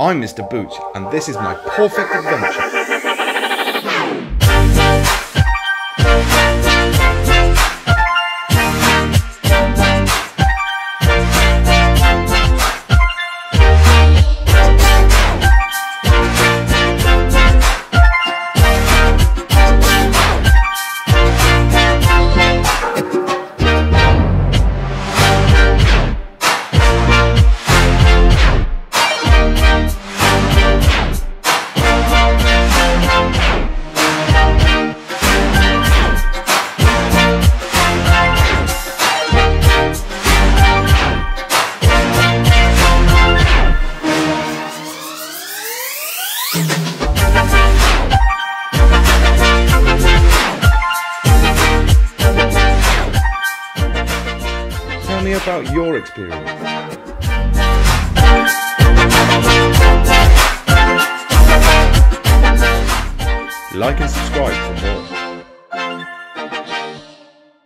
I'm Mr. Booch, and this is my perfect adventure. Me about your experience. Like and subscribe for more.